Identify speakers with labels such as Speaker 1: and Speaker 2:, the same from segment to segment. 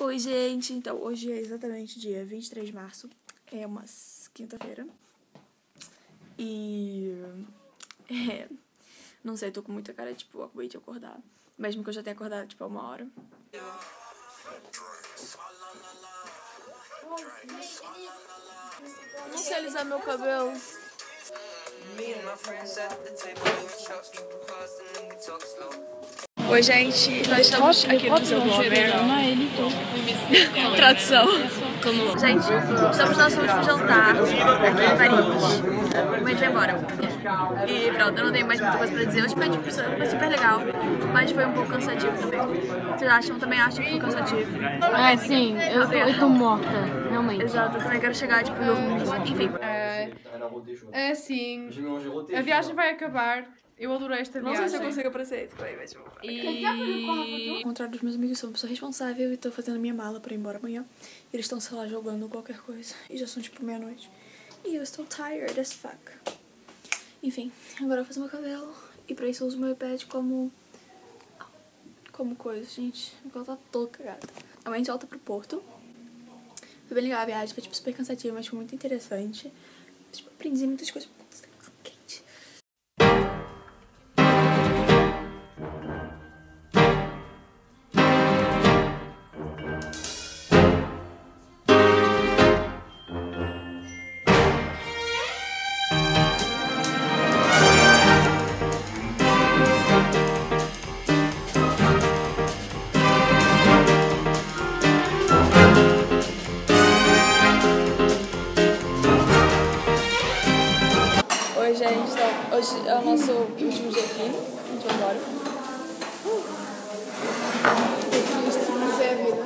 Speaker 1: Oi, gente. Então, hoje é exatamente dia 23 de março. É uma quinta-feira. E. É. Não sei, tô com muita cara, tipo, acabei de acordar. Mesmo que eu já tenha acordado, tipo, há uma hora. Não sei alisar meu cabelo. Oi, gente. Nós estamos aqui no Museu do Homem. Tradução. Gente, estamos no nosso último jantar aqui em Paris. Mas vai embora. E pronto, eu não tenho mais muita coisa pra dizer. Hoje foi, tipo, foi super legal, mas foi um pouco cansativo também. Vocês acham? Também acham que foi cansativo?
Speaker 2: Ah, sim, eu tô, eu tô morta, realmente.
Speaker 1: Exato, eu também quero chegar, tipo, dormir. Enfim.
Speaker 3: É, é assim, a viagem vai acabar. Eu adorei esta
Speaker 1: Não
Speaker 3: viagem.
Speaker 1: sei se eu consigo aparecer isso, mas tipo...
Speaker 3: E...
Speaker 1: Ao contrário dos meus amigos, sou uma pessoa responsável e tô fazendo minha mala pra ir embora amanhã. E eles estão, sei lá, jogando qualquer coisa. E já são, tipo, meia-noite. E eu estou tired as fuck. Enfim, agora eu vou fazer meu cabelo. E pra isso eu uso meu iPad como... Como coisa, gente. Ela tá toda cagada. Amanhã a gente volta pro Porto. Foi bem legal a viagem, foi, tipo, super cansativa, mas foi muito interessante. Tipo, aprendi muitas coisas. Então, hoje é o nosso último dia aqui. A gente vai embora. Isso é a vida.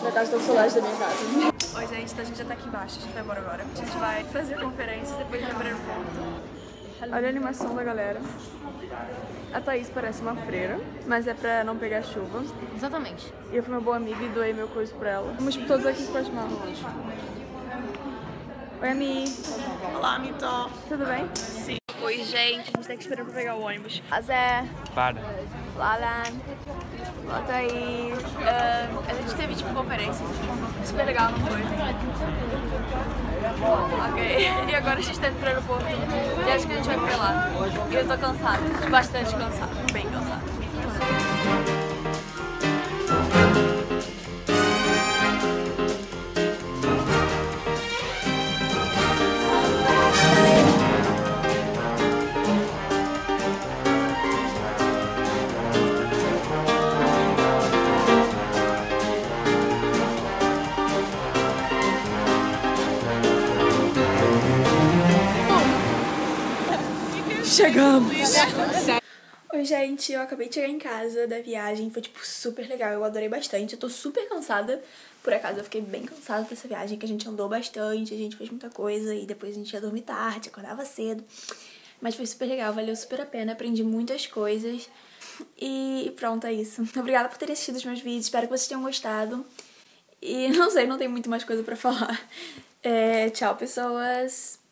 Speaker 1: Pra casa tô com saudade da minha casa. Oi, gente. Então a gente já tá aqui embaixo. A gente vai embora agora. A gente vai fazer conferências depois de ir pro aeroporto. Olha a animação da galera. A Thaís parece uma freira, mas é pra não pegar chuva.
Speaker 2: Exatamente.
Speaker 1: E eu fui uma boa amiga e doei meu coisa pra ela. Vamos tipo, todos aqui com as mãos. Oi, Ami.
Speaker 4: Olá, Mito.
Speaker 1: Tudo bem? Sim. Oi, gente. A gente tá aqui esperando pra pegar o ônibus. A Zé.
Speaker 4: Para.
Speaker 1: Lala. Bota aí. Ahn, a gente teve, tipo, conferências. Super legal, não foi? Ok. E agora a gente tá indo pro aeroporto. E acho que a gente vai pra lá. E eu tô cansada. Bastante cansada. Bem cansada. Chegamos! Oi, gente, eu acabei de chegar em casa da viagem, foi tipo super legal, eu adorei bastante. Eu tô super cansada, por acaso eu fiquei bem cansada dessa viagem, que a gente andou bastante, a gente fez muita coisa e depois a gente ia dormir tarde, acordava cedo. Mas foi super legal, valeu super a pena, aprendi muitas coisas. E pronto, é isso. Obrigada por terem assistido os meus vídeos, espero que vocês tenham gostado. E não sei, não tem muito mais coisa pra falar. É, tchau, pessoas!